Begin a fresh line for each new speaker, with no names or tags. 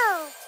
Oh.